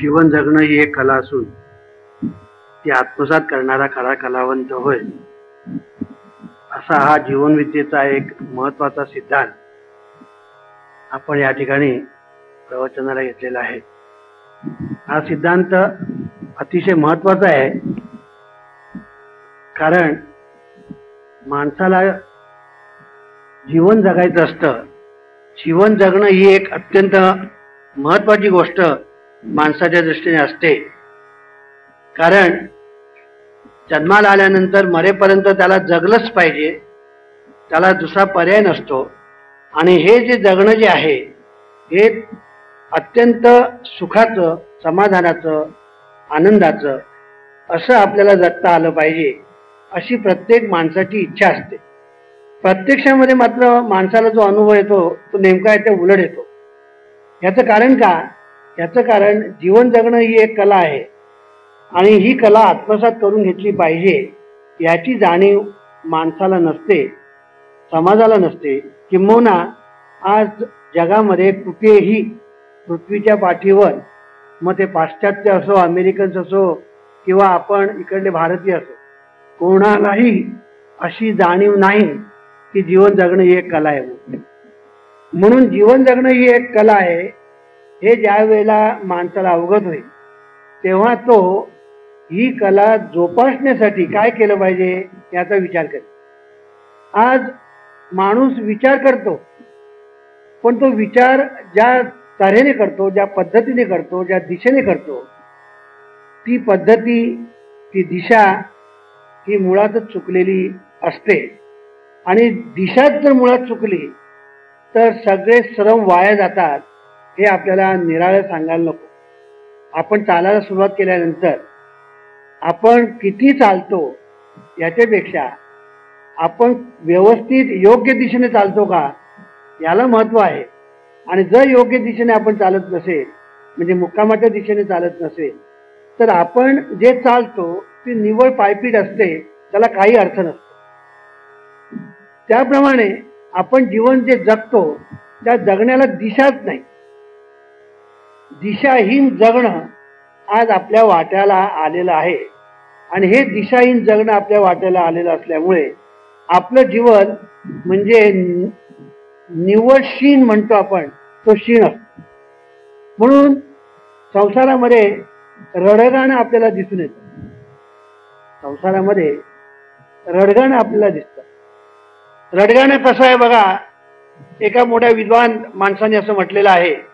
जीवन जगणं ही एक कला असून ती आत्मसात करणारा खरा कलावंत होय. असा हा जीवनविद्येचा एक महत्त्वाचा सिद्धांत आपण या ठिकाणी प्रवचनाला घेतलेला आहे. हा सिद्धांत अतिशय महत्त्वाचा आहे. कारण माणसाला जीवन जगायचं असतं जीवन जगणं ही एक अत्यंत महत्वाची गोष्ट माणसाच्या दृष्टीने असते. कारण जन्माला आल्यानंतर मरेपर्यंत त्याला जगलंच पाहिजे. त्याला दुसरा पर्याय नसतो. आणि हे जे जगणं जे आहे हे अत्यंत सुखाचं समाधानाचं आनंदाचं असं आपल्याला जगता आलं पाहिजे अशी प्रत्येक माणसाची इच्छा असते. प्रत्यक्षामध्ये मात्र माणसाला जो अनुभव येतो तो नेमका येते उलट येतो. याचं कारण का? याचं कारण जीवन जगणं ही एक कला आहे. आणि ही कला आत्मसात करून घेतली पाहिजे याची जाणीव माणसाला नसते समाजाला नसते किंबहुना आज जगामध्ये कुठेही पृथ्वीच्या पाठीवर मग ते पाश्चात्य असो अमेरिकन्स असो किंवा आपण इकडले भारतीय असो कोणालाही अशी जाणीव नाही की जीवन जगणं ही एक कला आहे. म्हणून जीवन जगणं ही एक कला आहे हे ज्या वेळेला माणसाला अवगत होईल तेव्हा तो ही कला जोपासण्यासाठी काय केलं पाहिजे याचा विचार करेल. आज माणूस विचार करतो पण तो विचार ज्या तऱ्हेने करतो ज्या पद्धतीने करतो ज्या दिशेने करतो ती पद्धती ती दिशा ही मुळातच चुकलेली असते. आणि दिशाच जर मुळात चुकली तर सगळे श्रम वाया जातात. हे आपल्याला निराळे सांगायला नको. आपण चालायला सुरुवात केल्यानंतर आपण किती चालतो याच्यापेक्षा आपण व्यवस्थित योग्य दिशेने चालतो का याला महत्त्व आहे. आणि जर योग्य दिशेने आपण चालत नसेल म्हणजे मुक्कामाच्या दिशेने चालत नसेल तर आपण जे चालतो ती निवळ पायपीट असते त्याला काही अर्थ नसतो. त्याप्रमाणे आपण जीवन जे जगतो त्या जगण्याला दिशाच नाही. दिशाहीन जगणं आज आपल्या वाट्याला आलेलं आहे. आणि हे दिशाहीन जगणं आपल्या वाट्याला आलेलं असल्यामुळे आपलं जीवन म्हणजे निवड क्षीण म्हणतो आपण तो क्षीण असतो. म्हणून संसारामध्ये रडगाणं आपल्याला दिसून येतं. संसारामध्ये रडगाणं आपल्याला दिसतं. रडगाणं कसं आहे बघा एका मोठ्या विद्वान माणसाने असं म्हटलेलं आहे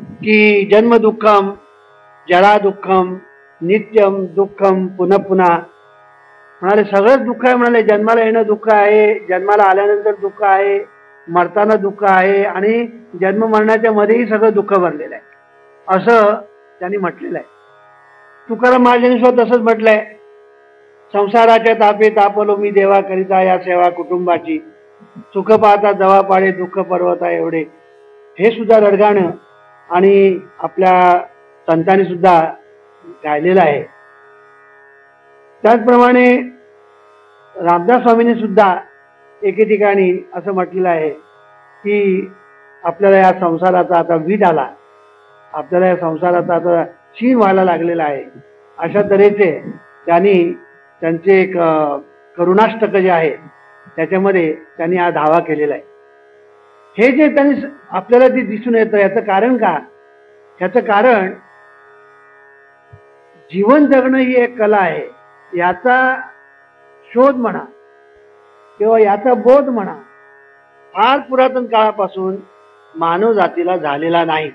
की जन्म दुःखम जरा दुःखम नित्यम दुःखम पुन्हा पुन्हा. म्हणाले सगळंच दुःख आहे म्हणाले. जन्माला येणं दुःख आहे जन्माला आल्यानंतर दुःख आहे मरताना दुःख आहे आणि जन्म मरणाच्या मध्येही सगळं दुःख भरलेलं आहे. असं त्यांनी म्हटलेलं आहे. तुकाराम महाराजांनी सुद्धा तसंच म्हटलंय संसाराच्या तापे तापलो मी देवा करिता या सेवा कुटुंबाची. सुख पाहता जवा पाडे दुःख पर्वता एवढे. हे सुद्धा रडगाणं आणि आपल्या संतांनी सुद्धा गायलेलं आहे. त्याचप्रमाणे रामदास स्वामींनी सुद्धा एके ठिकाणी असं म्हटलेलं आहे की आपल्याला या संसाराचा आता वीट आला. आपल्याला या संसाराचा आता क्षीण व्हायला लागलेला आहे. अशा तऱ्हेचे त्यांनी त्यांचे एक करुणाष्टक जे आहे त्याच्यामध्ये त्यांनी हा धावा केलेला आहे. हे जे त्यांनी आपल्याला जे दिसून येतं याचं कारण का? याचं कारण जीवन जगणं ही एक कला आहे. याचा शोध म्हणा किंवा याचा बोध म्हणा फार पुरातन काळापासून मानव जातीला झालेला नाही.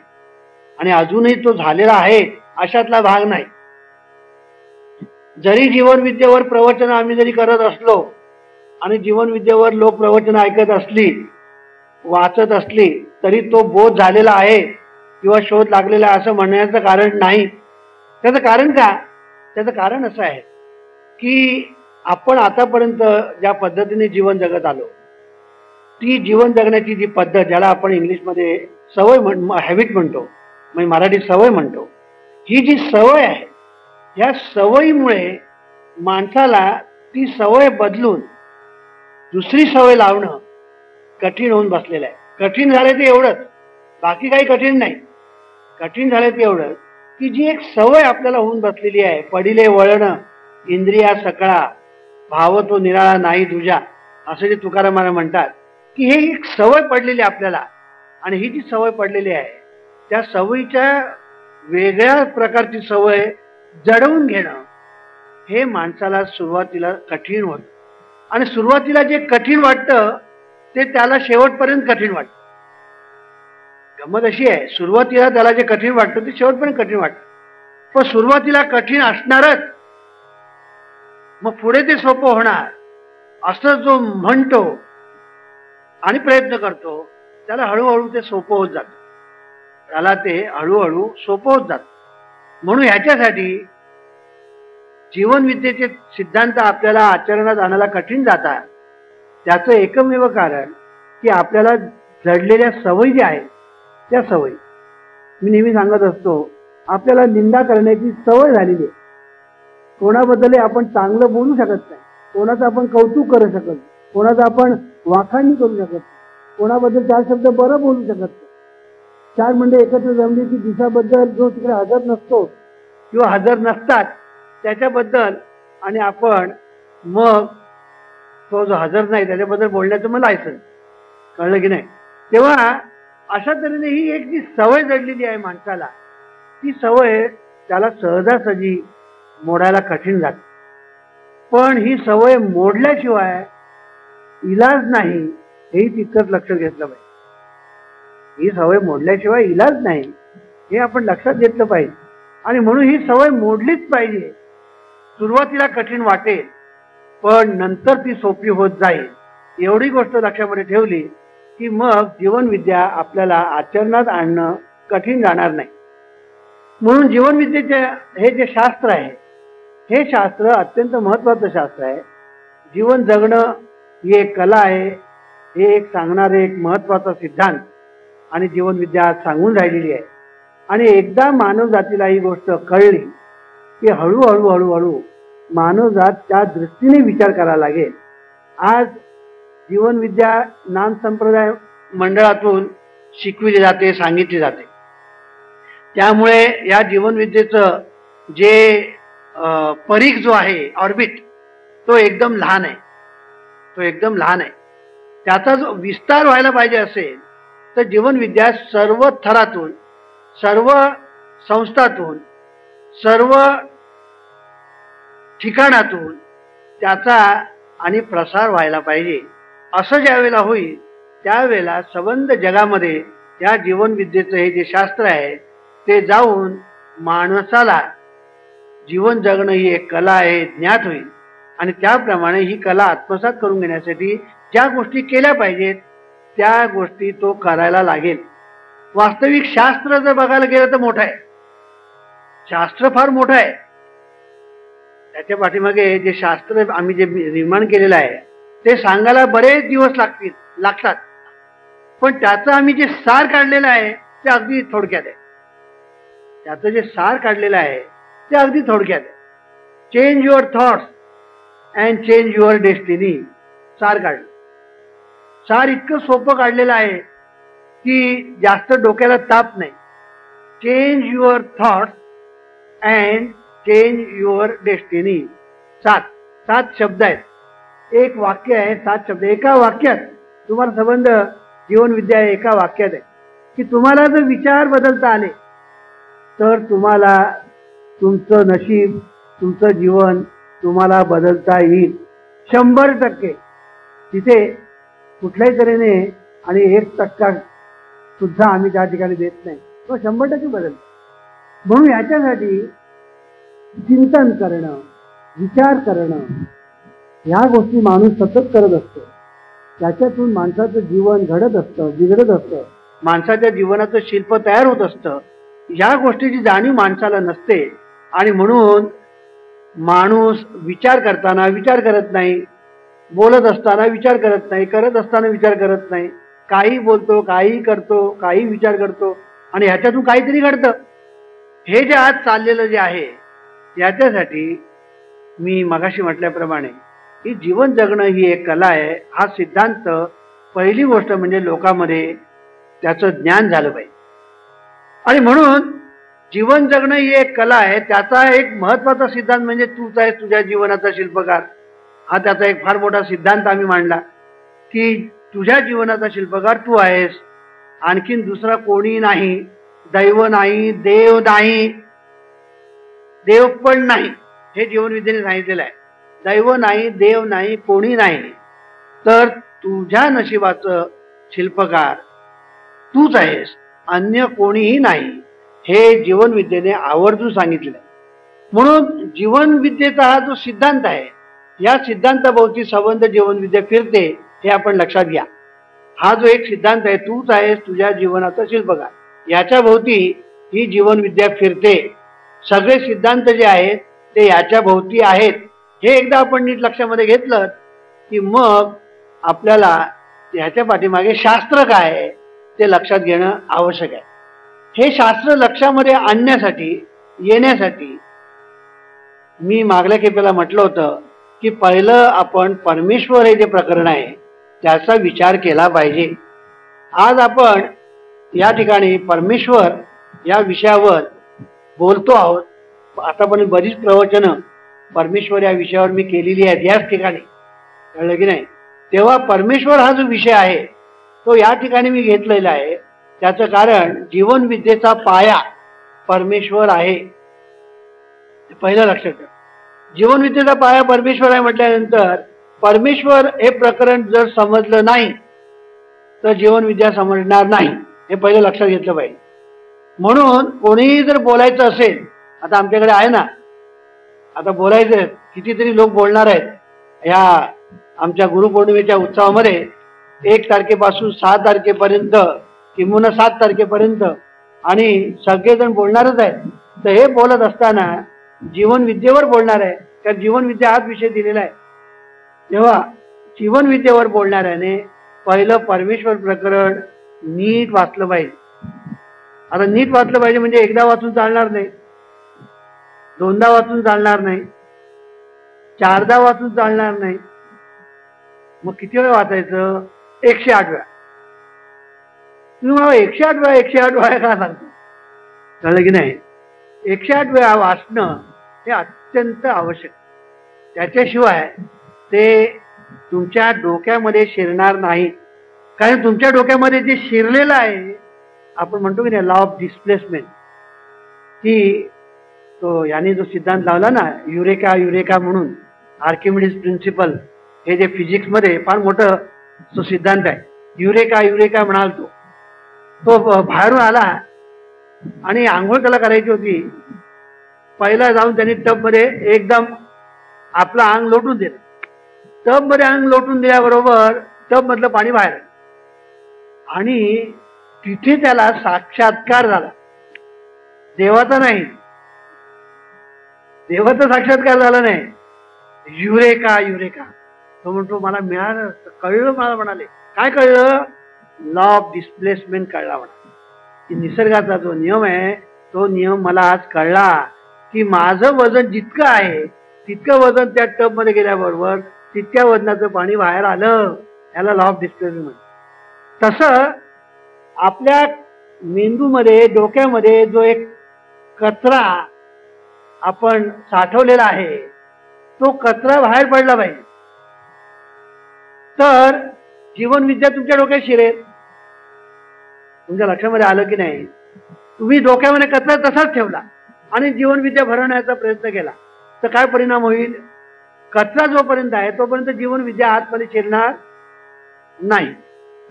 आणि अजूनही तो झालेला आहे अशातला भाग नाही. जरी जीवनविद्येवर प्रवचन आम्ही जरी करत असलो आणि जीवनविद्येवर लोक प्रवचन ऐकत असली वाचत असली तरी तो बोध झालेला आहे किंवा शोध लागलेला आहे असं म्हणण्याचं कारण नाही. त्याचं कारण का? त्याचं कारण असं आहे की आपण आतापर्यंत ज्या पद्धतीने जीवन जगत आलो ती जीवन जगण्याची जी पद्धत ज्याला आपण इंग्लिशमध्ये सवय म्हण हॅबिट म्हणतो म्हणजे मराठीत सवय म्हणतो ही जी सवय आहे या सवयीमुळे माणसाला ती सवय बदलून दुसरी सवय लावणं कठीण होऊन बसलेलं आहे. कठीण झाले ते एवढंच. बाकी काही कठीण नाही. कठीण झालं ते एवढंच की जी एक सवय आपल्याला होऊन बसलेली आहे पडिले वळणं इंद्रिया सकळा भाव तो निराळा नाही तुझ्या असं जे तुकारामाला म्हणतात की हे एक सवय पडलेली आपल्याला. आणि ही जी सवय पडलेली आहे त्या सवयीच्या वेगळ्या प्रकारची सवय जडवून घेणं हे माणसाला सुरुवातीला कठीण होत. आणि सुरुवातीला जे कठीण वाटतं ते त्याला शेवटपर्यंत कठीण वाटतं. गमत अशी आहे सुरुवातीला त्याला जे कठीण वाटतं ते शेवटपर्यंत कठीण वाटतं. पण सुरुवातीला कठीण असणारच मग पुढे ते सोपं होणार. असं जो म्हणतो आणि प्रयत्न करतो त्याला हळूहळू ते सोपं होत जात. त्याला ते हळूहळू सोपं होत जात. म्हणून ह्याच्यासाठी जीवनविद्येचे सिद्धांत आपल्याला आचरणात आणायला कठीण जातात. त्याचं एकमेव कारण की आपल्याला जडलेल्या सवयी ज्या आहेत त्या सवयी. मी नेहमी सांगत असतो आपल्याला निंदा करण्याची सवय झालेली आहे. कोणाबद्दल आपण चांगलं बोलू शकत नाही. कोणाचं आपण कौतुक करू शकत नाही. कोणाचं आपण वाखाणी करू शकत नाही. कोणाबद्दल चार शब्द बरं बोलू शकत नाही. चार म्हणजे एकत्र जमली की दिवसाबद्दल जो तिकडे हजर नसतो किंवा हजर नसतात त्याच्याबद्दल आणि आपण मग तो जो हजर नाही त्याच्याबद्दल बोलण्याचं मला लायसन कळलं की नाही? तेव्हा अशा तऱ्हेने ही एक जी सवय जडलेली आहे माणसाला ती सवय त्याला सहजासहजी मोडायला कठीण जाते. पण ही सवय मोडल्याशिवाय इलाज नाही हेही तितकंच लक्षात घेतलं पाहिजे. ही सवय मोडल्याशिवाय इलाज नाही हे आपण लक्षात घेतलं पाहिजे. आणि म्हणून ही सवय मोडलीच पाहिजे. सुरुवातीला कठीण वाटेल. पण नंतर ती सोपी होत जाईल. एवढी गोष्ट लक्षामध्ये ठेवली की मग जीवनविद्या आपल्याला आचरणात आणणं कठीण जाणार नाही. म्हणून जीवनविद्येचे हे जे शास्त्र आहे हे शास्त्र अत्यंत महत्वाचं शास्त्र आहे. जीवन जगणं ही एक कला आहे हे एक सांगणारे एक महत्त्वाचा सिद्धांत आणि जीवनविद्या आज सांगून राहिलेली आहे. आणि एकदा मानव जातीला ही गोष्ट कळली की हळूहळू हळूहळू मानवजात त्या दृष्टीने विचार करायला लागेल. आज जीवनविद्या नाम संप्रदाय मंडळातून शिकविली जाते सांगितली जाते. त्यामुळे या जीवनविद्येचं जे परीख जो आहे ऑर्बिट तो एकदम लहान आहे. तो एकदम लहान आहे. त्याचा जो विस्तार व्हायला पाहिजे असेल तर जीवनविद्या सर्व थरातून सर्व संस्थातून सर्व ठिकाणातून त्याचा आणि प्रसार व्हायला पाहिजे. असं ज्यावेळेला होईल त्यावेळेला सबंध जगामध्ये या जीवनविद्येचं हे जे शास्त्र आहे ते जाऊन माणसाला जीवन जगणं ही एक कला आहे ज्ञात होईल. आणि त्याप्रमाणे ही कला आत्मसात करून घेण्यासाठी ज्या गोष्टी केल्या पाहिजेत त्या गोष्टी तो करायला लागेल. वास्तविक शास्त्र जर बघायला गेलं तर मोठं आहे. शास्त्र फार मोठं आहे. त्याच्या पाठीमागे जे शास्त्र आम्ही जे निर्माण केलेलं आहे ते सांगायला बरेच दिवस लागतील लागतात. पण त्याचं आम्ही जे सार काढलेलं आहे ते अगदी थोडक्यात आहे. त्याचं जे सार काढलेलं आहे ते अगदी थोडक्यात आहे. Change your thoughts and change your destiny सार काढलं. सार इतकं सोपं काढलेलं आहे की जास्त डोक्याला ताप नाही. Change your thoughts and change your destiny सात. सात शब्द आहेत. एक वाक्य आहे सात शब्द. एका वाक्यात तुम्हाला संबंध जीवनविद्या एका वाक्यात आहे. की तुम्हाला जर विचार बदलता आले तर तुम्हाला तुमचं नशीब तुमचं जीवन तुम्हाला बदलता येईल. शंभर टक्के. तिथे कुठल्याही तऱ्हेने आणि एक टक्का सुद्धा आम्ही त्या ठिकाणी देत नाही. तो शंभर टक्के बदलतो. म्हणून ह्याच्यासाठी चिंतन करणं विचार करणं ह्या गोष्टी माणूस सतत करत असतो. त्याच्यातून माणसाचं जीवन घडत असतं बिघडत असतं. माणसाच्या जीवनाचं शिल्प तयार होत असतं. ह्या गोष्टीची जाणीव माणसाला नसते. आणि म्हणून माणूस विचार करताना विचार करत नाही बोलत असताना विचार करत नाही करत असताना विचार करत नाही. काही बोलतो काही करतो काही विचार करतो. आणि ह्याच्यातून काहीतरी घडतं. हे जे आज चाललेलं जे आहे याच्यासाठी मी मगाशी म्हटल्याप्रमाणे की जीवन जगणं ही एक कला आहे हा सिद्धांत पहिली गोष्ट म्हणजे लोकांमध्ये त्याचं ज्ञान झालं पाहिजे. आणि म्हणून जीवन जगणं ही एक कला आहे त्याचा एक महत्त्वाचा सिद्धांत म्हणजे तूच आहेस तुझ्या जीवनाचा शिल्पकार. हा त्याचा एक फार मोठा सिद्धांत आम्ही मांडला की तुझ्या जीवनाचा शिल्पकार तू आहेस आणखीन दुसरा कोणी नाही दैव नाही देव नाही देव पण नाही. हे जीवनविधीने सांगितलेलं आहे. दैव नाही देव नाही कोणी नाही. तर तुझ्या नशिबाचं शिल्पकार तूच आहेस. अन्य कोणीही नाही. हे जीवनविद्येने आवर्जून सांगितलं म्हणून जीवनविद्येचा हा जो सिद्धांत आहे या सिद्धांताभोवती संबंध जीवनविद्या फिरते हे आपण लक्षात घ्या. हा जो एक सिद्धांत आहे तूच आहेस तुझ्या जीवनाचा शिल्पकार. याच्या भोवती ही जीवनविद्या फिरते. सगळे सिद्धांत जे आहेत ते याच्या भोवती आहेत. हे एकदा आपण नीट लक्षामध्ये घेतलं की मग आपल्याला ह्याच्या पाठीमागे शास्त्र काय आहे ते लक्षात घेणं आवश्यक आहे. हे शास्त्र लक्षामध्ये आणण्यासाठी येण्यासाठी मी मागल्या खेपेला म्हटलं होतं की पहिलं आपण परमेश्वर हे जे प्रकरण आहे त्याचा विचार केला पाहिजे. आज आपण या ठिकाणी परमेश्वर या विषयावर बोलतो आहोत. आता पण बरीच प्रवचनं परमेश्वर या विषयावर मी केलेली आहेत याच ठिकाणी. कळलं की नाही? तेव्हा परमेश्वर हा जो विषय आहे तो या ठिकाणी मी घेतलेला आहे. त्याचं कारण जीवनविद्येचा पाया परमेश्वर आहे. पहिलं लक्षात ठेवा. जीवनविद्येचा पाया परमेश्वर आहे म्हटल्यानंतर परमेश्वर हे प्रकरण जर समजलं नाही तर जीवनविद्या समजणार नाही. हे पहिलं लक्षात घेतलं पाहिजे. म्हणून कोणीही जर बोलायचं असेल आता आमच्याकडे आहे ना आता बोलायचं कितीतरी लोक बोलणार आहेत ह्या आमच्या गुरुपौर्णिमेच्या उत्सवामध्ये एक तारखेपासून सहा तारखेपर्यंत किंबहुना सात तारखेपर्यंत आणि सगळेजण बोलणारच आहेत. तर हे बोलत असताना जीवनविद्येवर बोलणार आहे कारण जीवनविद्या हाच विषय दिलेला आहे. तेव्हा जीवनविद्येवर बोलणाऱ्याने पहिलं परमेश्वर प्रकरण नीट वाचलं पाहिजे. आता नीट वाचलं पाहिजे म्हणजे एकदा वाचून चालणार नाही. दोनदा वाचून चालणार नाही. चारदा वाचून चालणार नाही. मग किती वेळा वाचायचं? एकशे आठ वेळा. तुम्ही मला एकशे आठ वेळा एकशे आठ वेळा का सांगतो? कळलं की नाही? एकशे आठ वेळा वाचणं हे अत्यंत आवश्यक. त्याच्याशिवाय ते तुमच्या डोक्यामध्ये शिरणार नाही कारण तुमच्या डोक्यामध्ये जे शिरलेलं आहे आपण म्हणतो की नाही लॉ ऑफ डिस्प्लेसमेंट की तो याने जो सिद्धांत लावला ना युरेका युरेका म्हणून आर्किमिडीज प्रिन्सिपल हे जे फिजिक्समध्ये फार मोठं तो सिद्धांत आहे युरेका युरेका म्हणाल तो. तो बाहेरून आला आणि आंघोळ त्याला करायची होती. पहिला जाऊन त्यांनी टबमध्ये एकदम आपलं अंग लोटून दिलं. टबमध्ये अंग लोटून दिल्याबरोबर टबमधलं पाणी बाहेर आणि तिथे त्याला साक्षात्कार झाला. देवाचा नाही. देवाचा साक्षात्कार झाला नाही. Eureka eureka. तो म्हणतो मला मिळालं कळलं मला म्हणाले. काय कळलं? लॉ ऑफ डिस्प्लेसमेंट कळला म्हणा की निसर्गाचा जो नियम आहे तो नियम मला आज कळला की माझं वजन जितकं आहे तितकं वजन त्या टबमध्ये गेल्याबरोबर तितक्या वजनाचं पाणी बाहेर आलं. याला लॉ ऑफ डिस्प्लेसमेंट तसं आपल्या मेंदूमध्ये डोक्यामध्ये जो एक कचरा आपण साठवलेला आहे तो कचरा बाहेर पडला पाहिजे. तर जीवनविद्या तुमच्या डोक्यात शिरेल. तुमच्या लक्षामध्ये आलं की नाही? तुम्ही डोक्यामध्ये कचरा तसाच ठेवला आणि जीवनविद्या भरवण्याचा प्रयत्न केला तर काय परिणाम होईल? कचरा जोपर्यंत आहे तोपर्यंत जीवनविद्या आतमध्ये शिरणार नाही.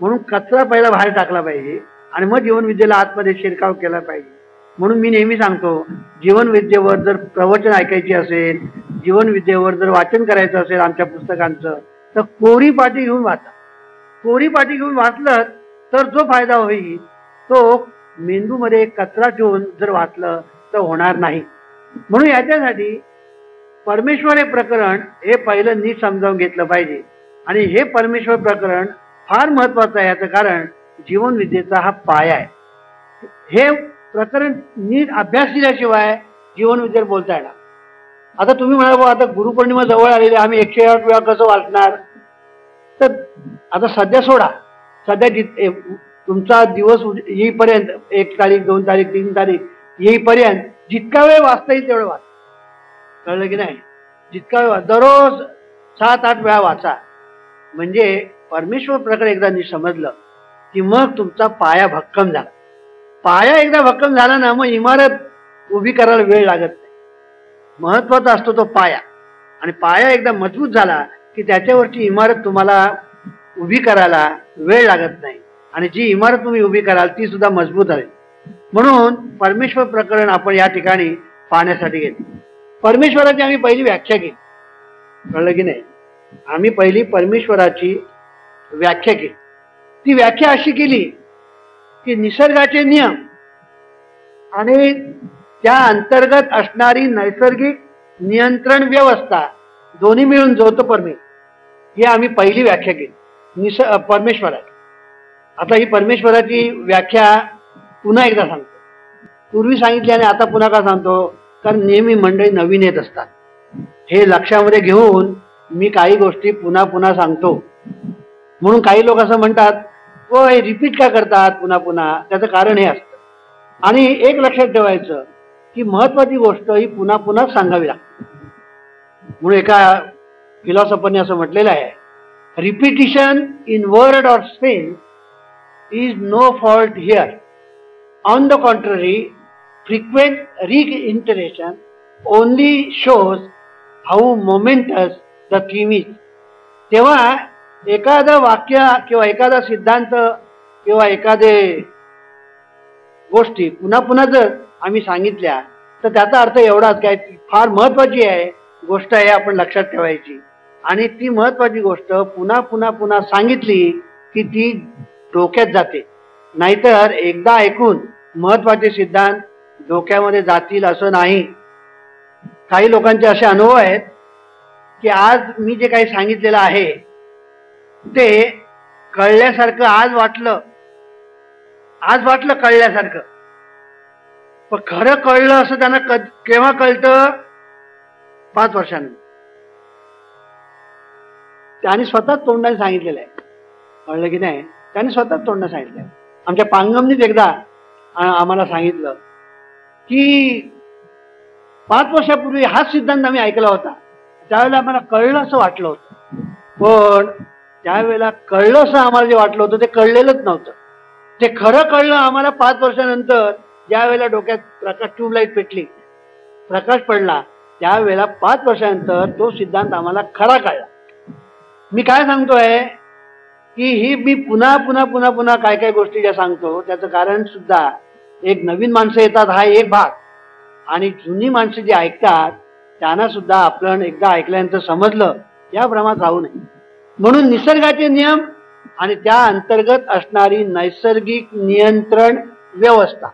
म्हणून कचरा पहिला बाहेर टाकला पाहिजे आणि मग जीवनविद्येला आतमध्ये शिरकाव केला पाहिजे. म्हणून मी नेहमी सांगतो जीवनविद्येवर जर प्रवचन ऐकायची असेल जीवनविद्येवर जर वाचन करायचं असेल आमच्या पुस्तकांचं तर कोरी पाठी घेऊन वाचा. कोरी पाठी घेऊन वाचलं तर जो फायदा होईल तो मेंदूमध्ये कचरा ठेवून जर वाचलं तर होणार नाही. म्हणून याच्यासाठी परमेश्वर हे प्रकरण हे पहिलं नीट समजावून घेतलं पाहिजे. आणि हे परमेश्वर प्रकरण फार महत्वाचं आहे याचं कारण जीवनविद्येचा हा पाया आहे. हे प्रकरण नीट अभ्यास केल्याशिवाय जीवनविद्येवर बोलता येणार. आता तुम्ही म्हणाल आता गुरुपौर्णिमा जवळ आलेली आम्ही एकशे आठ वेळा कसं वाचणार? तर आता सध्या सोडा. सध्या तुमचा दिवस येईपर्यंत एक तारीख दोन तारीख तीन तारीख येईपर्यंत जितका वेळ वाचता येईल तेवढं वाच. कळलं की नाही? जितका वेळ दररोज सात आठ वेळा वाचा. म्हणजे परमेश्वर प्रकरण एकदा मी समजलं की मग तुमचा पाया भक्कम झाला. पाया एकदा भक्कम झाला ना मग इमारत उभी करायला वेळ लागत नाही. महत्त्वाचा असतो तो पाया. आणि पाया एकदा मजबूत झाला की त्याच्यावरची इमारत तुम्हाला उभी करायला वेळ लागत नाही. आणि जी इमारत तुम्ही उभी कराल ती सुद्धा मजबूत आहे म्हणून परमेश्वर प्रकरण आपण या ठिकाणी पाहण्यासाठी घेतलं. परमेश्वराची आम्ही पहिली व्याख्या केली. कळलं की नाही? आम्ही पहिली परमेश्वराची व्याख्या केली. ती व्याख्या अशी केली की निसर्गाचे नियम आणि त्या अंतर्गत असणारी नैसर्गिक नियंत्रण व्यवस्था दोन्ही मिळून जोतो परमे ही आम्ही पहिली व्याख्या केली. निस परमेश्वराची. आता ही परमेश्वराची व्याख्या पुन्हा एकदा सांगतो. पूर्वी सांगितली आणि आता पुन्हा का सांगतो? कारण नेहमी मंडळी नवीन येत असतात. हे लक्षामध्ये घेऊन मी काही गोष्टी पुन्हा पुन्हा सांगतो. म्हणून काही लोक असं म्हणतात व हे रिपीट का करतात पुन्हा पुन्हा? त्याचं कारण हे असतं. आणि एक लक्षात ठेवायचं की महत्वाची गोष्ट ही पुन्हा पुन्हा सांगावी लागते. म्हणून एका फिलॉसॉफरने असं म्हटलेलं आहे repetition in word or speech is no fault here on the contrary frequent reiteration only shows how momentous the theme is तेव्हा एखादं वाक्य किंवा एखादा सिद्धांत किंवा एखादे गोष्टी पुन्हा पुन्हा जर आम्ही सांगितल्या तर त्याचा अर्थ एवढाच काय फार महत्वाची आहे गोष्ट आहे आपण लक्षात ठेवायची. आणि ती महत्वाची गोष्ट पुन्हा पुन्हा पुन्हा सांगितली की ती डोक्यात जाते. नाहीतर एकदा ऐकून महत्त्वाचे सिद्धांत डोक्यामध्ये जातील असं नाही. काही लोकांचे असे अनुभव आहेत की आज मी जे काही सांगितलेलं आहे ते कळल्यासारखं आज वाटलं. आज वाटलं कळल्यासारखं. पण खरं कळलं असं त्यांना केव्हा कळतं? पाच वर्षांनी त्यांनी स्वतः तोंडाने सांगितलेलं आहे. कळलं की नाही? त्यांनी स्वतः तोंडाने सांगितलं आमच्या पांगमनीच एकदा आम्हाला सांगितलं की पाच वर्षापूर्वी हाच सिद्धांत आम्ही ऐकला होता. त्यावेळेला आम्हाला कळलं असं वाटलं होतं. पण त्यावेळेला कळलं असं आम्हाला जे वाटलं होतं ते कळलेलंच नव्हतं. ते खरं कळलं आम्हाला पाच वर्षानंतर ज्या वेळेला डोक्यात प्रकाश ट्यूबलाईट पेटली प्रकाश पडला त्यावेळेला पाच वर्षानंतर तो सिद्धांत आम्हाला खरा कळला. मी काय सांगतोय की ही मी पुन्हा पुन्हा पुन्हा पुन्हा काय काय गोष्टी ज्या सांगतो त्याचं कारण सुद्धा एक नवीन माणसं येतात हा एक भाग. आणि जुनी माणसं जी ऐकतात त्यांना सुद्धा आपण एकदा ऐकल्यानंतर समजलं या भ्रमात राहू नये. म्हणून निसर्गाचे नियम आणि त्या अंतर्गत असणारी नैसर्गिक नियंत्रण व्यवस्था.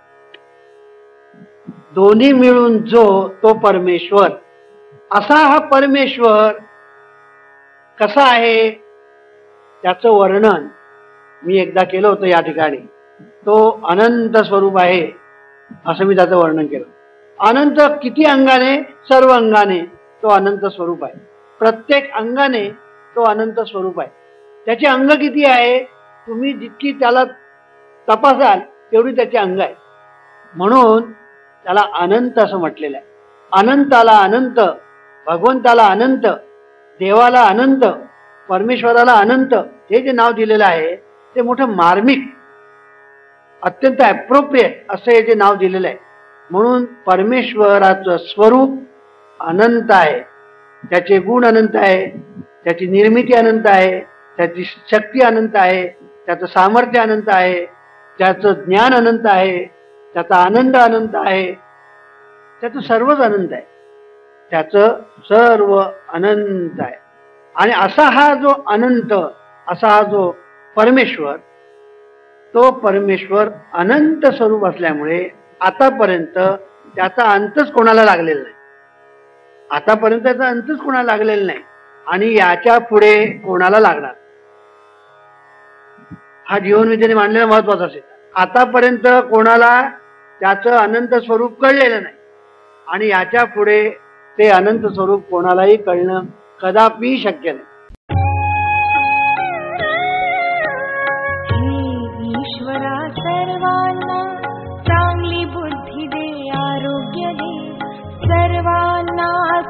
दोन्ही मिळून जो तो परमेश्वर असा हा परमेश्वर कसा आहे त्याचं वर्णन मी एकदा केलं होतं या ठिकाणी. तो अनंत स्वरूप आहे असं मी त्याचं वर्णन केलं. अनंत किती अंगाने? सर्व अंगाने तो अनंत स्वरूप आहे. प्रत्येक अंगाने तो अनंत स्वरूप आहे. त्याचे अंग किती आहे? तुम्ही जितकी त्याला तपासाल तेवढी त्याचे अंग आहे. म्हणून त्याला अनंत असं म्हटलेलं आहे. अनंताला अनंत भगवंताला अनंत देवाला अनंत परमेश्वराला अनंत हे जे नाव दिलेलं आहे ते मोठं मार्मिक अत्यंत ॲप्रोप्रिएट असं हे जे नाव दिलेलं आहे. म्हणून परमेश्वराचं स्वरूप अनंत आहे. त्याचे गुण अनंत आहे. त्याची निर्मिती अनंत आहे त्याची शक्ती अनंत आहे त्याचं सामर्थ्य अनंत आहे त्याचं ज्ञान अनंत आहे त्याचा आनंद अनंत आहे त्याचं सर्वच अनंत आहे. त्याचं सर्व अनंत आहे. आणि असा हा जो अनंत असा हा जो परमेश्वर तो परमेश्वर अनंत स्वरूप असल्यामुळे आतापर्यंत त्याचा अंतच कोणाला लागलेला नाही. आतापर्यंत त्याचा अंतच कोणाला लागलेला नाही. आणि याच्यापुढे कोणाला लागणार? हा जीवनविद्येने मांडलेला महत्त्वाचा असेल आतापर्यंत कोणाला त्याचं अनंत स्वरूप कळलेलं नाही. आणि याच्यापुढे ते अनंत स्वरूप कोणालाही कळणं कदापि शक्य नाही.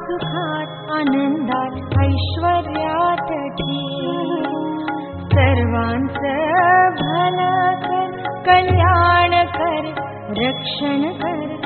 सुखात् आनन्दात् ऐश्वर्यात् सर्वान् स भ कल्याण कर्शन कर्।